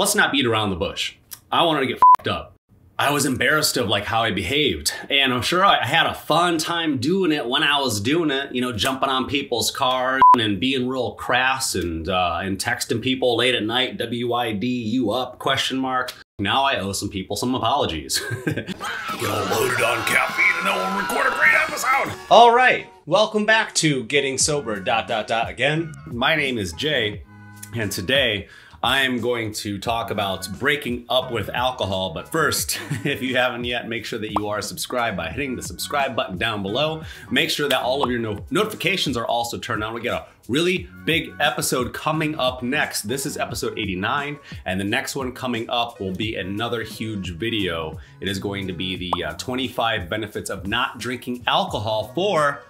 let's not beat around the bush. I wanted to get fucked up. I was embarrassed of like how I behaved. And I'm sure I had a fun time doing it when I was doing it, you know, jumping on people's cars and being real crass and uh, and texting people late at night, WID, you up, question mark. Now I owe some people some apologies. Get all loaded on caffeine and then we'll record a great episode. All right, welcome back to Getting Sober dot dot dot again. My name is Jay, and today I am going to talk about breaking up with alcohol. But first, if you haven't yet, make sure that you are subscribed by hitting the subscribe button down below. Make sure that all of your no notifications are also turned on. We got a really big episode coming up next. This is episode 89, and the next one coming up will be another huge video. It is going to be the uh, 25 benefits of not drinking alcohol for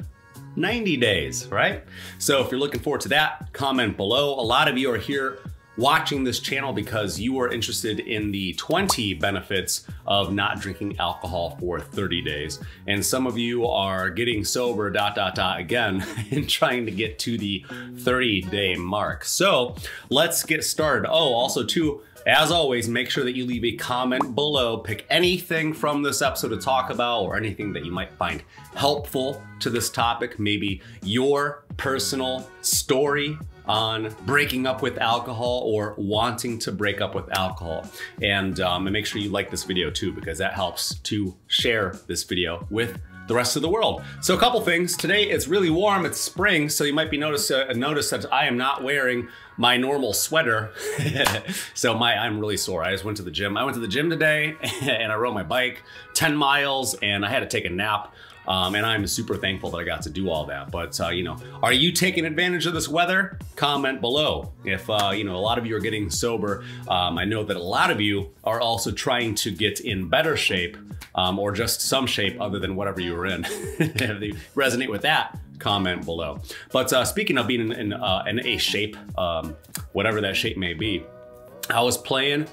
90 days, right? So if you're looking forward to that, comment below. A lot of you are here watching this channel because you are interested in the 20 benefits of not drinking alcohol for 30 days. And some of you are getting sober, dot, dot, dot, again, and trying to get to the 30 day mark. So let's get started. Oh, also too, as always, make sure that you leave a comment below. Pick anything from this episode to talk about or anything that you might find helpful to this topic. Maybe your personal story on breaking up with alcohol or wanting to break up with alcohol. And, um, and make sure you like this video too, because that helps to share this video with the rest of the world. So a couple things. Today it's really warm, it's spring, so you might be notice, uh, notice that I am not wearing my normal sweater. so my I'm really sore. I just went to the gym. I went to the gym today and I rode my bike 10 miles and I had to take a nap. Um, and I'm super thankful that I got to do all that. But, uh, you know, are you taking advantage of this weather? Comment below. If, uh, you know, a lot of you are getting sober, um, I know that a lot of you are also trying to get in better shape um, or just some shape other than whatever you were in. if you resonate with that, comment below. But uh, speaking of being in, in, uh, in a shape, um, whatever that shape may be, I was playing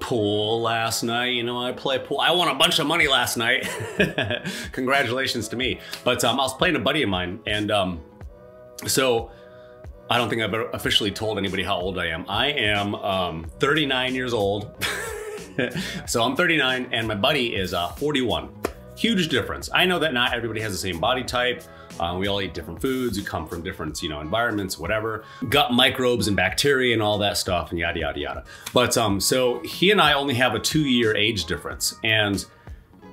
pool last night. You know, I play pool. I won a bunch of money last night. Congratulations to me. But um, I was playing a buddy of mine, and um, so I don't think I've officially told anybody how old I am. I am um, 39 years old. so I'm 39, and my buddy is uh, 41. Huge difference. I know that not everybody has the same body type. Uh, we all eat different foods. We come from different, you know, environments, whatever, gut microbes and bacteria and all that stuff, and yada yada yada. But um, so he and I only have a two-year age difference, and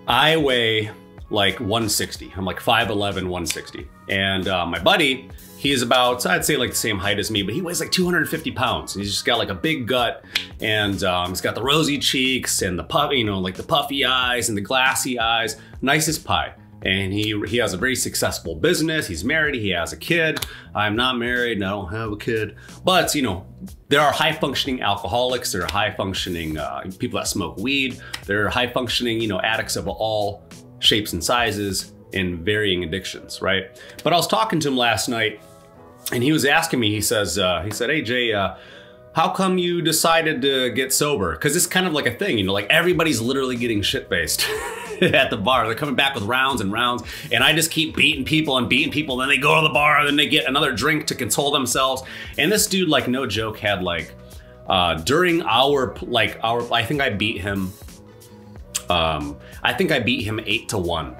I weigh like 160. I'm like 5'11", 160, and uh, my buddy he is about, I'd say like the same height as me, but he weighs like 250 pounds. He's just got like a big gut and um, he's got the rosy cheeks and the puffy, you know, like the puffy eyes and the glassy eyes. Nicest pie. And he, he has a very successful business. He's married, he has a kid. I'm not married and I don't have a kid. But, you know, there are high functioning alcoholics, there are high functioning uh, people that smoke weed, there are high functioning, you know, addicts of all shapes and sizes and varying addictions, right? But I was talking to him last night and he was asking me, he says, uh, he said, hey Jay, uh, how come you decided to get sober? Because it's kind of like a thing, you know, like everybody's literally getting shit faced at the bar. They're coming back with rounds and rounds, and I just keep beating people and beating people. Then they go to the bar, then they get another drink to console themselves. And this dude, like, no joke, had like uh, during our like our, I think I beat him. Um, I think I beat him eight to one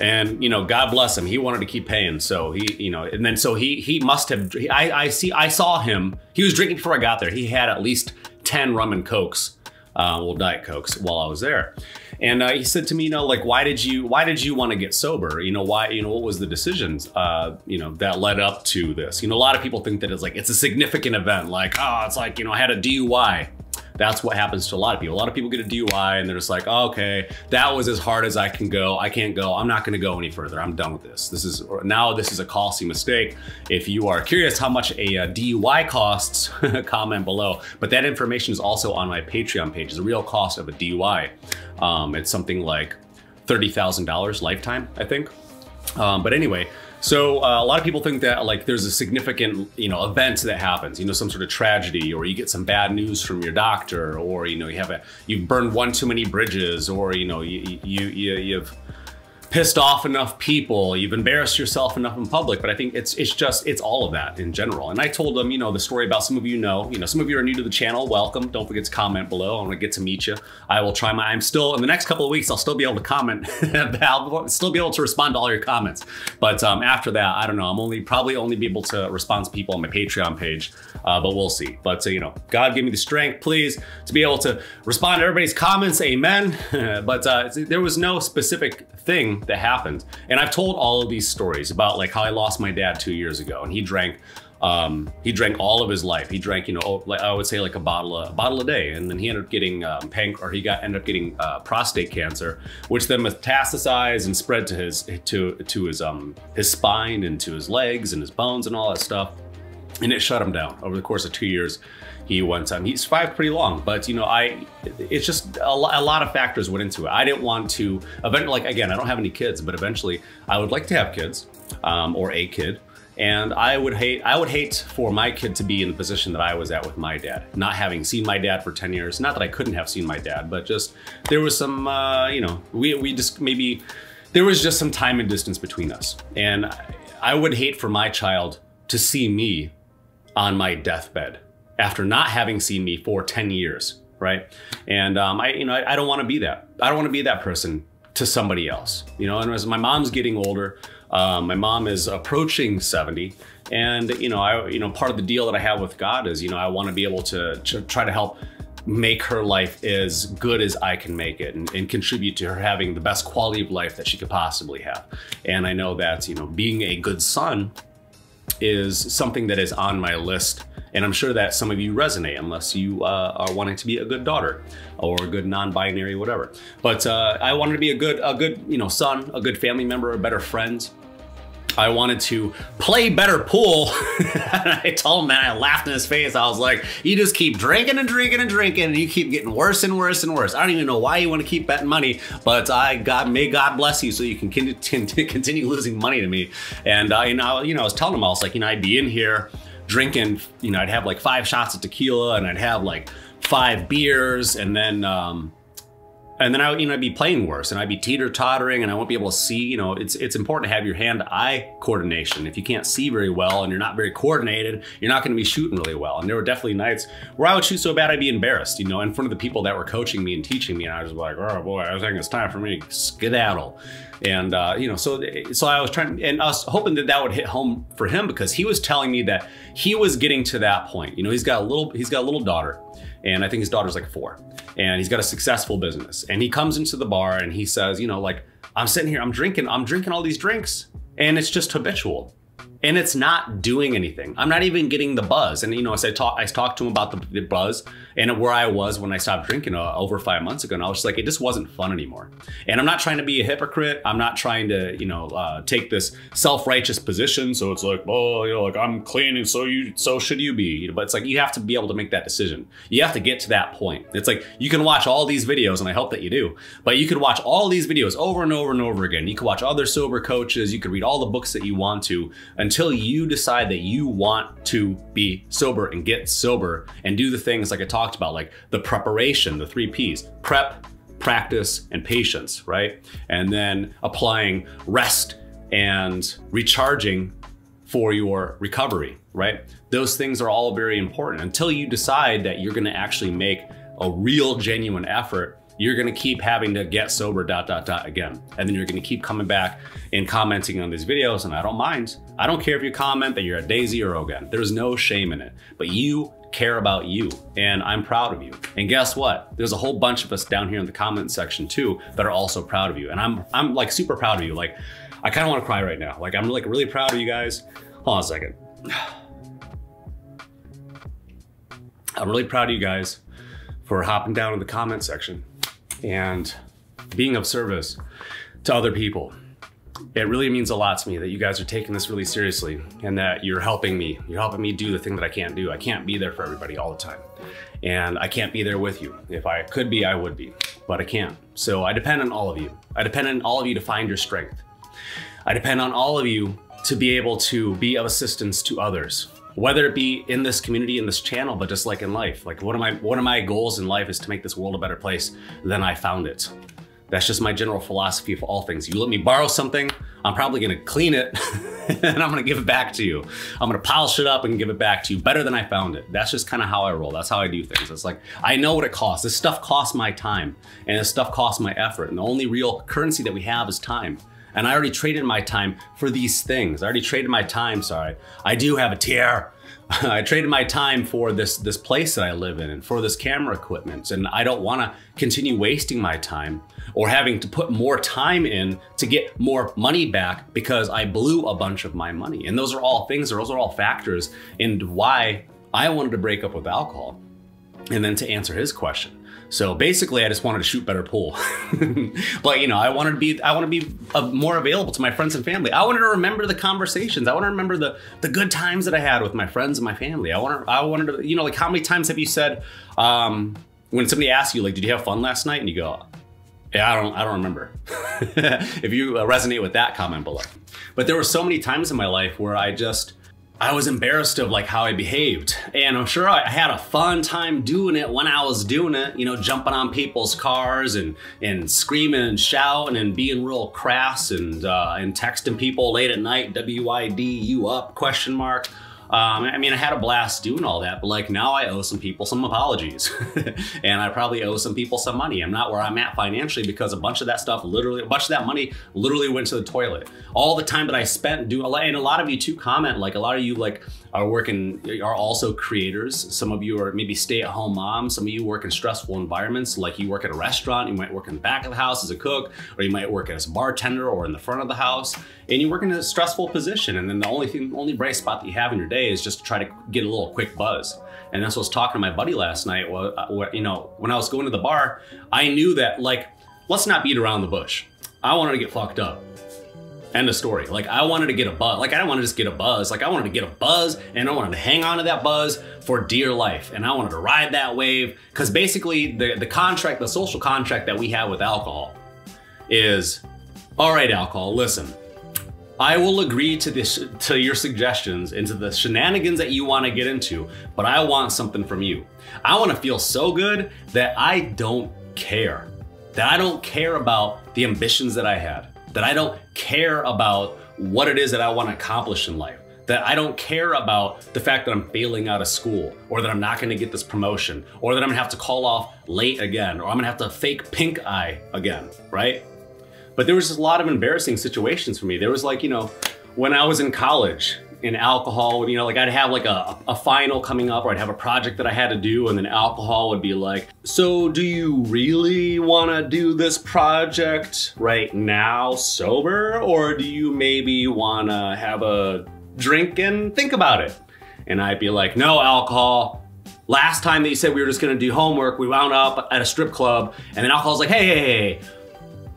and you know god bless him. He wanted to keep paying. So he you know and then so he he must have i i see i saw him. He was drinking before i got there. He had at least 10 rum and cokes uh, well diet cokes while i was there. And uh, he said to me you know like why did you why did you want to get sober? You know why you know what was the decisions uh you know that led up to this? You know a lot of people think that it's like it's a significant event. Like oh it's like you know i had a dui that's what happens to a lot of people. A lot of people get a DUI and they're just like, oh, okay, that was as hard as I can go. I can't go. I'm not going to go any further. I'm done with this. This is now this is a costly mistake. If you are curious how much a, a uh, DUI costs, comment below. But that information is also on my Patreon page. The real cost of a DUI. Um, it's something like $30,000 lifetime, I think. Um, but anyway, so uh, a lot of people think that like there's a significant you know event that happens, you know, some sort of tragedy, or you get some bad news from your doctor, or you know you have a you've burned one too many bridges, or you know you you, you you've pissed off enough people, you've embarrassed yourself enough in public. But I think it's it's just it's all of that in general. And I told them, you know, the story about some of you know, you know, some of you are new to the channel. Welcome. Don't forget to comment below. I want to get to meet you. I will try my. I'm still in the next couple of weeks. I'll still be able to comment. I'll still be able to respond to all your comments. But um, after that, I don't know. I'm only probably only be able to respond to people on my Patreon page. Uh, but we'll see. But uh, you know, God give me the strength, please, to be able to respond to everybody's comments. Amen. but uh, there was no specific thing that happened. And I've told all of these stories about like how I lost my dad two years ago and he drank um, he drank all of his life. He drank, you know, like I would say like a bottle, a bottle a day, and then he ended up getting um, panc, or he got ended up getting uh, prostate cancer, which then metastasized and spread to his to to his um his spine and to his legs and his bones and all that stuff, and it shut him down over the course of two years he went on. He survived pretty long, but you know, I it's just a, a, lot of factors went into it. I didn't want to eventually, like again, I don't have any kids, but eventually I would like to have kids um, or a kid. And I would hate I would hate for my kid to be in the position that I was at with my dad, not having seen my dad for 10 years. Not that I couldn't have seen my dad, but just there was some uh, you know, we we just maybe there was just some time and distance between us. And I would hate for my child to see me on my deathbed after not having seen me for 10 years, right? And um, I, you know, I, I don't want to be that. I don't want to be that person to somebody else, you know. And as my mom's getting older, um, my mom is approaching 70, and you know, I, you know, part of the deal that I have with God is, you know, I want to be able to, to try to help make her life as good as I can make it and, and, contribute to her having the best quality of life that she could possibly have. And I know that, you know, being a good son is something that is on my list and I'm sure that some of you resonate unless you uh, are wanting to be a good daughter or a good non-binary, whatever. But uh, I wanted to be a good, a good, you know, son, a good family member, a better friend. I wanted to play better pool. I told him that. I laughed in his face. I was like, you just keep drinking and drinking and drinking and you keep getting worse and worse and worse. I don't even know why you want to keep betting money, but I God, may God bless you so you can continue losing money to me. And, uh, you know, you know, I was telling him, I was like, you know, I'd be in here drinking, you know, I'd have like five shots of tequila and I'd have like five beers and then, um, and then I, you know, I'd be playing worse, and I'd be teeter tottering, and I won't be able to see. You know, it's it's important to have your hand-eye coordination. If you can't see very well and you're not very coordinated, you're not going to be shooting really well. And there were definitely nights where I would shoot so bad I'd be embarrassed, you know, in front of the people that were coaching me and teaching me, and I was like, oh boy, I thinking it's time for me to skedaddle. And uh, you know, so so I was trying, and I was hoping that that would hit home for him because he was telling me that he was getting to that point. You know, he's got a little, he's got a little daughter, and I think his daughter's like four and he's got a successful business. And he comes into the bar and he says, you know, like, I'm sitting here, I'm drinking, I'm drinking all these drinks, and it's just habitual and it's not doing anything. I'm not even getting the buzz. And you know, as I talk, I talked to him about the, the buzz and where I was when I stopped drinking uh, over five months ago. And I was just like, it just wasn't fun anymore. And I'm not trying to be a hypocrite. I'm not trying to, you know, uh, take this self-righteous position. So it's like, oh, you know, like I'm clean and so you, so should you be. But it's like you have to be able to make that decision. You have to get to that point. It's like you can watch all these videos, and I hope that you do. But you could watch all these videos over and over and over again. You could watch other sober coaches. You could read all the books that you want to until you decide that you want to be sober and get sober and do the things like I talked about, like the preparation, the three P's prep, practice, and patience, right? And then applying rest and recharging for your recovery, right? Those things are all very important until you decide that you're gonna actually make a real genuine effort you're going to keep having to get sober dot dot dot again. And then you're going to keep coming back and commenting on these videos and i don't mind. I don't care if you comment that you're a daisy or ogan there's no shame in it. But you care about you and i'm proud of you. And guess what? There's a whole bunch of us down here in the comment section too that are also proud of you. And i'm i'm like super proud of you. Like i kind of want to cry right now. Like i'm like really proud of you guys. Hold on a second. I'm really proud of you guys for hopping down in the comment section and being of service to other people. It really means a lot to me that you guys are taking this really seriously and that you're helping me. You're helping me do the thing that I can't do. I can't be there for everybody all the time. And I can't be there with you. If I could be, I would be, but I can't. So I depend on all of you. I depend on all of you to find your strength. I depend on all of you to be able to be of assistance to others whether it be in this community in this channel but just like in life like one of my one of my goals in life is to make this world a better place than i found it That's just my general philosophy of all things. You let me borrow something, I'm probably gonna clean it and I'm gonna give it back to you. I'm gonna polish it up and give it back to you better than I found it. That's just kind of how I roll. That's how I do things. It's like, I know what it costs. This stuff costs my time and this stuff costs my effort. And the only real currency that we have is time. And I already traded my time for these things. I already traded my time, sorry. I do have a tear. I traded my time for this this place that I live in and for this camera equipment. And I don't want to continue wasting my time or having to put more time in to get more money back because I blew a bunch of my money. And those are all things, those are all factors in why I wanted to break up with alcohol. And then to answer his question, so basically, I just wanted to shoot better pool. but you know, I wanted to be I want to be uh, more available to my friends and family. I wanted to remember the conversations. I want to remember the the good times that I had with my friends and my family. I want I wanted to you know like how many times have you said um, when somebody asks you like, did you have fun last night? And you go, yeah, I don't I don't remember. if you uh, resonate with that comment below. But there were so many times in my life where I just I was embarrassed of like how I behaved. And I'm sure I had a fun time doing it when I was doing it, you know, jumping on people's cars and and screaming and shouting and being real crass and uh, and texting people late at night, WID, you up, question mark. Um, I mean, I had a blast doing all that, but like now I owe some people some apologies and I probably owe some people some money. I'm not where I'm at financially because a bunch of that stuff literally, a bunch of that money literally went to the toilet. All the time that I spent doing, and a lot of you too comment, like a lot of you like are working, are also creators. Some of you are maybe stay at home moms. Some of you work in stressful environments, like you work at a restaurant, you might work in the back of the house as a cook, or you might work as a bartender or in the front of the house, and you work in a stressful position. And then the only thing, only bright spot that you have in your day is just to try to get a little quick buzz. And that's what I was talking to my buddy last night. Well, uh, you know, when I was going to the bar, I knew that like, let's not beat around the bush. I wanted to get fucked up. End of story. Like I wanted to get a buzz. Like I didn't want to just get a buzz. Like I wanted to get a buzz and I wanted to hang on to that buzz for dear life. And I wanted to ride that wave. Cause basically the, the contract, the social contract that we have with alcohol is, all right, alcohol, listen, I will agree to this to your suggestions and to the shenanigans that you want to get into, but I want something from you. I want to feel so good that I don't care. That I don't care about the ambitions that I had that I don't care about what it is that I want to accomplish in life. That I don't care about the fact that I'm failing out of school, or that I'm not gonna get this promotion, or that I'm gonna have to call off late again, or I'm gonna have to fake pink eye again, right? But there was a lot of embarrassing situations for me. There was like, you know, when I was in college in alcohol, you know, like I'd have like a, a final coming up or I'd have a project that I had to do and then alcohol would be like, so do you really want to do this project right now sober? Or do you maybe want to have a drink and think about it? And I'd be like, no alcohol. Last time that you said we were just gonna do homework, we wound up at a strip club and then alcohol's like, hey, hey, hey,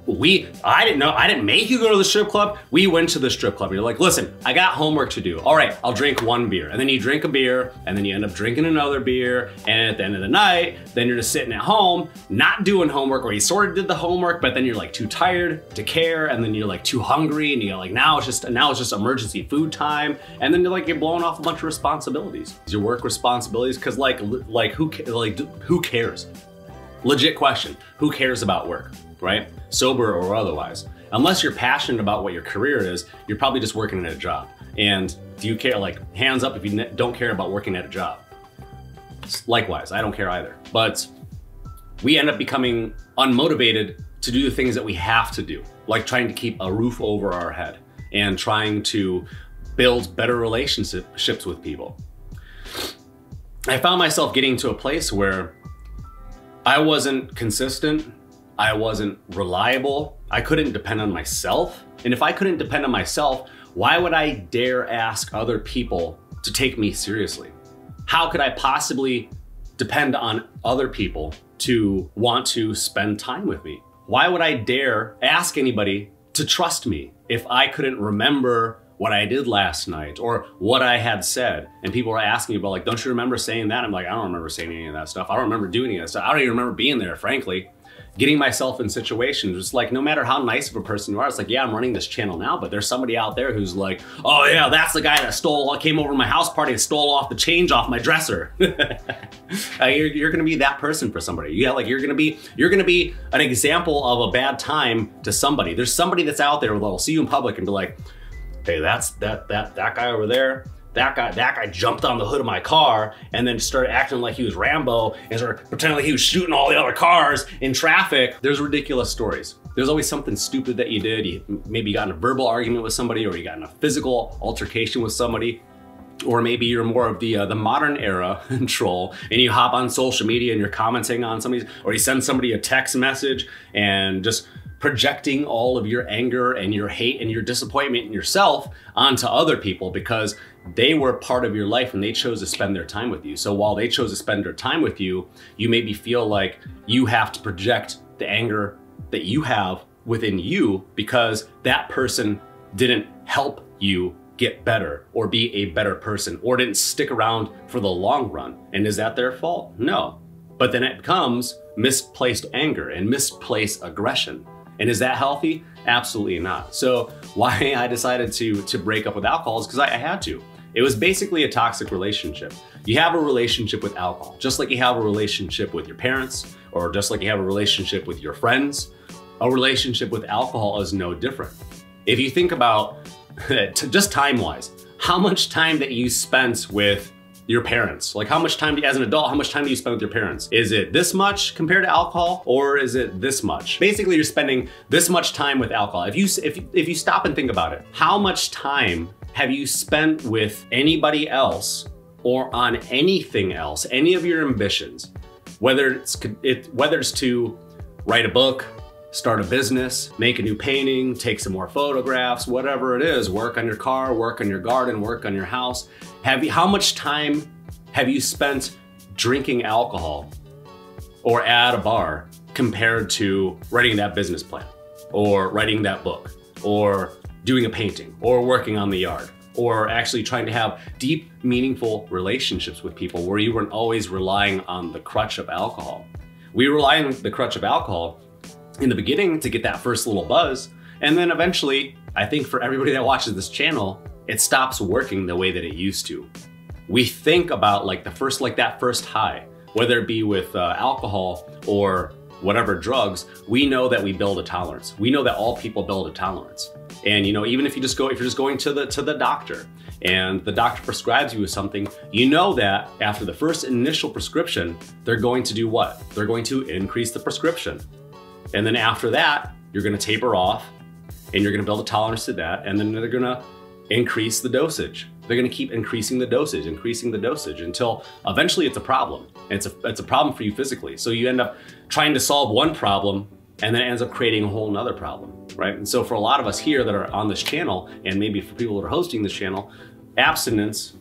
we, I didn't know, I didn't make you go to the strip club. We went to the strip club. You're like, listen, I got homework to do. All right, I'll drink one beer. And then you drink a beer, and then you end up drinking another beer. And at the end of the night, then you're just sitting at home, not doing homework, or you sort of did the homework, but then you're like too tired to care. And then you're like too hungry, and you're like, now it's just, now it's just emergency food time. And then you're like, you're blowing off a bunch of responsibilities. Your work responsibilities, because like, like who, like, who cares? Legit question. Who cares about work? Right? Sober or otherwise. Unless you're passionate about what your career is, you're probably just working at a job. And do you care, like, hands up if you don't care about working at a job? Likewise, I don't care either. But we end up becoming unmotivated to do the things that we have to do, like trying to keep a roof over our head and trying to build better relationships with people. I found myself getting to a place where I wasn't consistent I wasn't reliable. I couldn't depend on myself. And if I couldn't depend on myself, why would I dare ask other people to take me seriously? How could I possibly depend on other people to want to spend time with me? Why would I dare ask anybody to trust me if I couldn't remember what I did last night or what I had said? And people were asking me about like, don't you remember saying that? I'm like, I don't remember saying any of that stuff. I don't remember doing any of that stuff. I don't even remember being there, frankly. Getting myself in situations. It's like no matter how nice of a person you are, it's like, yeah, I'm running this channel now, but there's somebody out there who's like, oh yeah, that's the guy that stole, came over to my house party and stole off the change off my dresser. uh, you're, you're gonna be that person for somebody. Yeah, like you're gonna be, you're gonna be an example of a bad time to somebody. There's somebody that's out there that'll see you in public and be like, hey, that's that that that guy over there that guy, that guy jumped on the hood of my car and then started acting like he was Rambo and started pretending like he was shooting all the other cars in traffic. There's ridiculous stories. There's always something stupid that you did. You maybe got in a verbal argument with somebody or you got in a physical altercation with somebody or maybe you're more of the uh, the modern era troll and you hop on social media and you're commenting on somebody or you send somebody a text message and just projecting all of your anger and your hate and your disappointment in yourself onto other people because they were part of your life and they chose to spend their time with you. So while they chose to spend their time with you, you maybe feel like you have to project the anger that you have within you because that person didn't help you get better or be a better person or didn't stick around for the long run. And is that their fault? No. But then it becomes misplaced anger and misplaced aggression. And is that healthy? Absolutely not. So why I decided to to break up with alcohol is because I, I had to. It was basically a toxic relationship. You have a relationship with alcohol, just like you have a relationship with your parents, or just like you have a relationship with your friends. A relationship with alcohol is no different. If you think about just time wise, how much time that you spent with your parents? Like how much time, do, as an adult, how much time do you spend with your parents? Is it this much compared to alcohol or is it this much? Basically, you're spending this much time with alcohol. If you, if, if you stop and think about it, how much time have you spent with anybody else or on anything else, any of your ambitions? Whether it's, it, whether it's to write a book, start a business, make a new painting, take some more photographs, whatever it is, work on your car, work on your garden, work on your house. Have you, how much time have you spent drinking alcohol or at a bar compared to writing that business plan or writing that book or doing a painting or working on the yard? or actually trying to have deep, meaningful relationships with people where you weren't always relying on the crutch of alcohol. We rely on the crutch of alcohol in the beginning to get that first little buzz. And then eventually, I think for everybody that watches this channel, it stops working the way that it used to. We think about like the first, like that first high, whether it be with uh, alcohol or whatever drugs, we know that we build a tolerance. We know that all people build a tolerance. And you know, even if you just go, if you're just going to the to the doctor and the doctor prescribes you something, you know that after the first initial prescription, they're going to do what? They're going to increase the prescription. And then after that, you're gonna taper off and you're gonna build a tolerance to that. And then they're gonna increase the dosage. They're gonna keep increasing the dosage, increasing the dosage until eventually it's a problem. It's a, it's a problem for you physically. So you end up trying to solve one problem and then it ends up creating a whole nother problem, right? And so for a lot of us here that are on this channel, and maybe for people that are hosting this channel, abstinence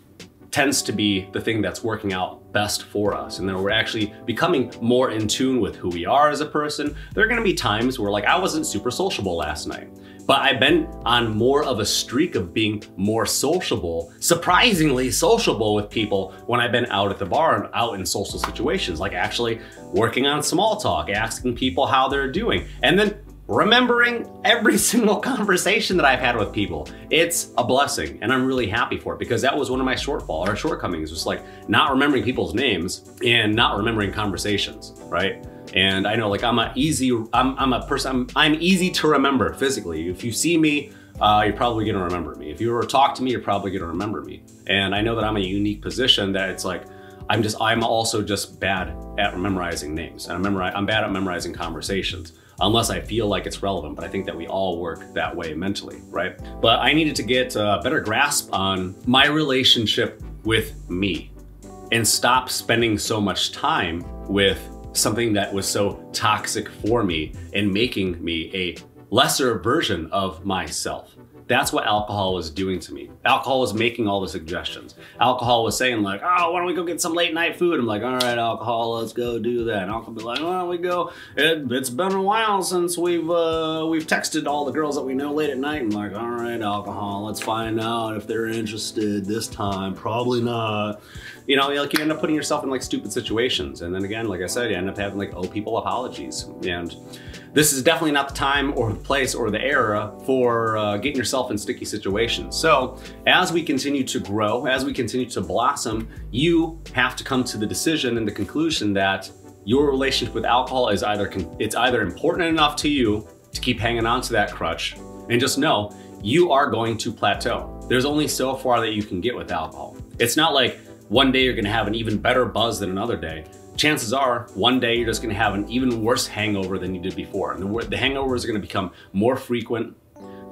tends to be the thing that's working out best for us and then we're actually becoming more in tune with who we are as a person. There are gonna be times where like I wasn't super sociable last night, but I've been on more of a streak of being more sociable, surprisingly sociable with people when I've been out at the bar and out in social situations, like actually working on small talk, asking people how they're doing, and then remembering every single conversation that I've had with people. It's a blessing and I'm really happy for it because that was one of my shortfall or shortcomings was like not remembering people's names and not remembering conversations, right? And I know like I'm a easy, I'm, I'm a person, I'm, I'm easy to remember physically. If you see me, uh, you're probably gonna remember me. If you to talk to me, you're probably gonna remember me. And I know that I'm a unique position that it's like, I'm just, I'm also just bad at memorizing names. And I'm, I'm bad at memorizing conversations unless I feel like it's relevant. But I think that we all work that way mentally, right? But I needed to get a better grasp on my relationship with me and stop spending so much time with something that was so toxic for me and making me a lesser version of myself. That's what alcohol was doing to me. Alcohol was making all the suggestions. Alcohol was saying like, oh, why don't we go get some late night food? I'm like, all right, alcohol, let's go do that. And alcohol be like, why don't we go? It, has been a while since we've uh, we've texted all the girls that we know late at night. I'm like, all right, alcohol, let's find out if they're interested this time. Probably not. You know, like you end up putting yourself in like stupid situations. And then again, like I said, you end up having like owe people apologies. And this is definitely not the time or the place or the era for uh, getting yourself in sticky situations. So as we continue to grow, as we continue to blossom, you have to come to the decision and the conclusion that your relationship with alcohol is either it's either important enough to you to keep hanging on to that crutch and just know you are going to plateau. There's only so far that you can get with alcohol. It's not like one day you're gonna have an even better buzz than another day. Chances are one day you're just gonna have an even worse hangover than you did before. And the, the hangovers are gonna become more frequent.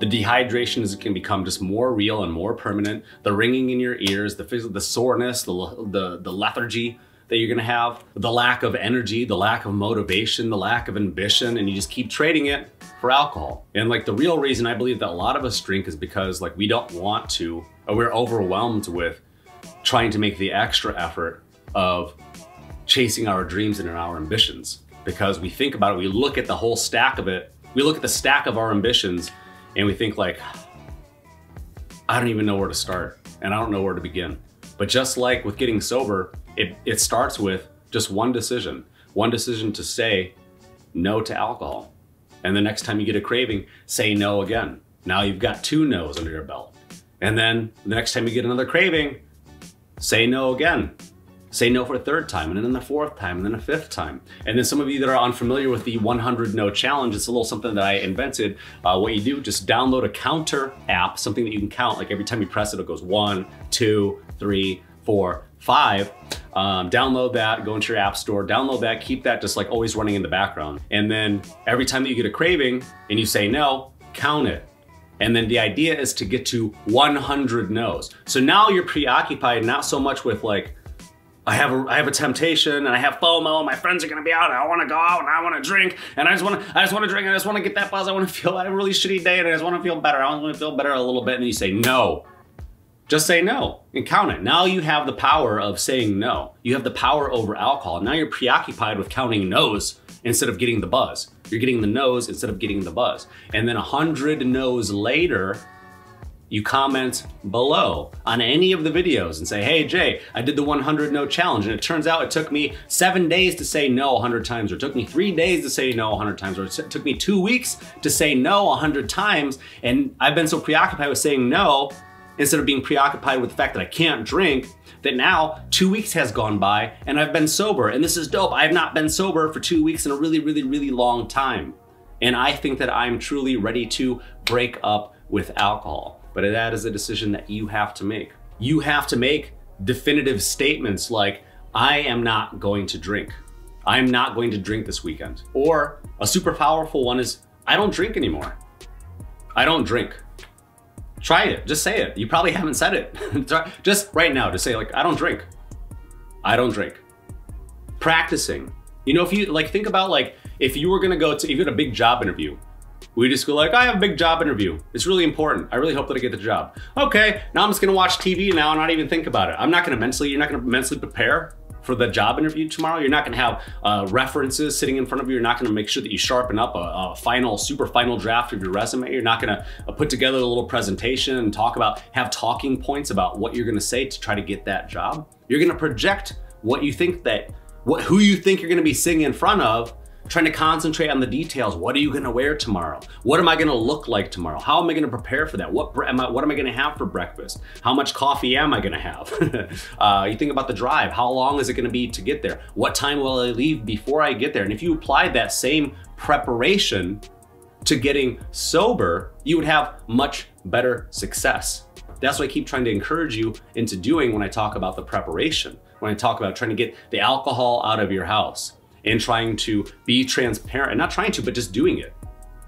The dehydration is going to become just more real and more permanent. The ringing in your ears, the the soreness, the, the, the lethargy, that you're gonna have, the lack of energy, the lack of motivation, the lack of ambition, and you just keep trading it for alcohol. And like the real reason I believe that a lot of us drink is because like we don't want to, or we're overwhelmed with trying to make the extra effort of chasing our dreams and our ambitions. Because we think about it, we look at the whole stack of it, we look at the stack of our ambitions, and we think like, I don't even know where to start, and I don't know where to begin. But just like with getting sober, it, it starts with just one decision, one decision to say no to alcohol. And the next time you get a craving, say no again. Now you've got two no's under your belt. And then the next time you get another craving, say no again. Say no for a third time, and then the fourth time, and then a fifth time. And then some of you that are unfamiliar with the 100 no challenge, it's a little something that I invented. Uh, what you do, just download a counter app, something that you can count. Like every time you press it, it goes one, two, three, four, five. Um, download that, go into your app store, download that, keep that just like always running in the background. And then every time that you get a craving and you say no, count it. And then the idea is to get to 100 no's. So now you're preoccupied not so much with like, I have a I have a temptation and I have FOMO and my friends are gonna be out and I wanna go out and I wanna drink and I just wanna I just wanna drink and I just wanna get that buzz. I wanna feel I a really shitty day and I just wanna feel better. I wanna feel better a little bit. And you say, no, just say no and count it. Now you have the power of saying no. You have the power over alcohol. Now you're preoccupied with counting no's instead of getting the buzz. You're getting the no's instead of getting the buzz. And then a hundred no's later, you comment below on any of the videos and say, hey Jay, I did the 100 no challenge and it turns out it took me seven days to say no 100 times or it took me three days to say no 100 times or it took me two weeks to say no 100 times and I've been so preoccupied with saying no instead of being preoccupied with the fact that I can't drink, that now two weeks has gone by and I've been sober. And this is dope. I have not been sober for two weeks in a really, really, really long time. And I think that I'm truly ready to break up with alcohol. But that is a decision that you have to make. You have to make definitive statements like, I am not going to drink. I'm not going to drink this weekend. Or a super powerful one is, I don't drink anymore. I don't drink. Try it. Just say it. You probably haven't said it. just right now, just say like, I don't drink. I don't drink. Practicing. You know, if you like think about like if you were gonna go to even a big job interview, we just go like, I have a big job interview. It's really important. I really hope that I get the job. Okay, now I'm just gonna watch TV now and not even think about it. I'm not gonna mentally, you're not gonna mentally prepare for the job interview tomorrow. You're not gonna have uh, references sitting in front of you. You're not gonna make sure that you sharpen up a, a final, super final draft of your resume. You're not gonna uh, put together a little presentation and talk about, have talking points about what you're gonna say to try to get that job. You're gonna project what you think that, what, who you think you're gonna be sitting in front of trying to concentrate on the details. What are you gonna wear tomorrow? What am I gonna look like tomorrow? How am I gonna prepare for that? What, am I, what am I gonna have for breakfast? How much coffee am I gonna have? uh, you think about the drive. How long is it gonna be to get there? What time will I leave before I get there? And if you apply that same preparation to getting sober, you would have much better success. That's what I keep trying to encourage you into doing when I talk about the preparation, when I talk about trying to get the alcohol out of your house and trying to be transparent, and not trying to, but just doing it.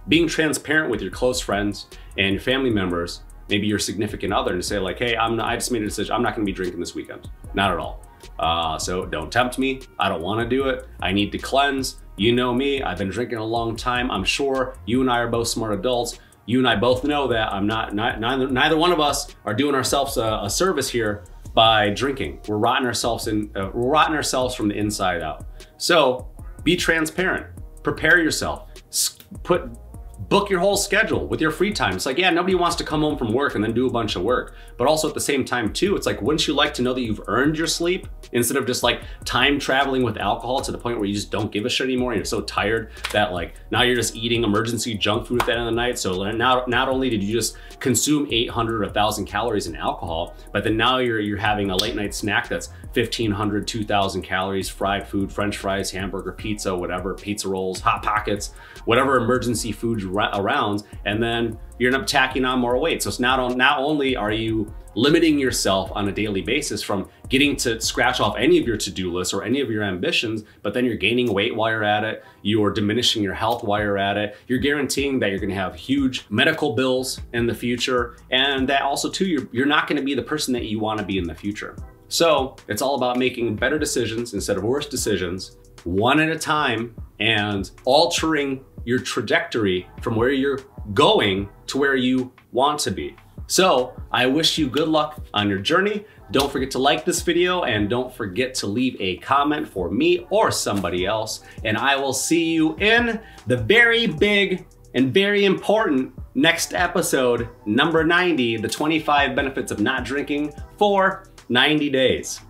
Being transparent with your close friends and your family members, maybe your significant other, and say like, hey, I'm not, I just made a decision. I'm not gonna be drinking this weekend. Not at all. Uh, so don't tempt me. I don't wanna do it. I need to cleanse. You know me, I've been drinking a long time. I'm sure you and I are both smart adults. You and I both know that I'm not, not neither, neither one of us are doing ourselves a, a service here by drinking. We're rotting ourselves in, uh, we're rotting ourselves from the inside out. So be transparent, prepare yourself, put book your whole schedule with your free time. It's like, yeah, nobody wants to come home from work and then do a bunch of work. But also at the same time, too, it's like, wouldn't you like to know that you've earned your sleep instead of just like time traveling with alcohol to the point where you just don't give a shit anymore? And you're so tired that like now you're just eating emergency junk food at the end of the night. So now, not only did you just consume 800 or 1,000 calories in alcohol, but then now you're, you're having a late night snack that's 1,500, 2,000 calories, fried food, french fries, hamburger, pizza, whatever, pizza rolls, Hot Pockets, whatever emergency foods around, and then you're up tacking on more weight. So it's not, on, not only are you limiting yourself on a daily basis from getting to scratch off any of your to-do lists or any of your ambitions, but then you're gaining weight while you're at it, you're diminishing your health while you're at it, you're guaranteeing that you're gonna have huge medical bills in the future, and that also too, you're, you're not gonna be the person that you wanna be in the future. So it's all about making better decisions instead of worse decisions, one at a time, and altering your trajectory from where you're going to where you want to be. So I wish you good luck on your journey. Don't forget to like this video and don't forget to leave a comment for me or somebody else. And I will see you in the very big and very important next episode, number 90, the 25 benefits of not drinking for 90 days.